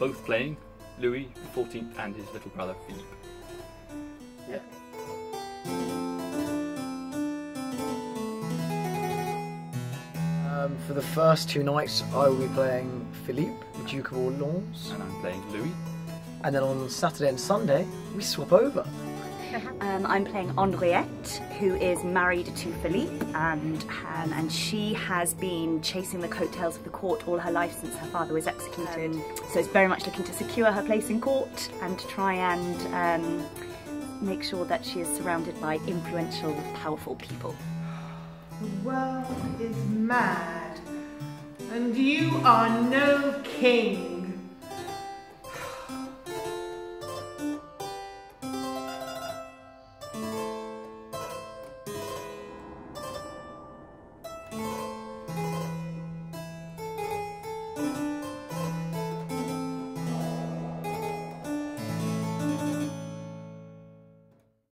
both playing Louis XIV and his little brother Philippe. Yeah. Um, for the first two nights, I will be playing Philippe, the Duke of Orleans, And I'm playing Louis. and then on Saturday and Sunday, we swap over. Um, I'm playing Henriette, who is married to Philippe, and um, and she has been chasing the coattails of the court all her life since her father was executed. So it's very much looking to secure her place in court and to try and um, make sure that she is surrounded by influential, powerful people. The world is mad, and you are no king.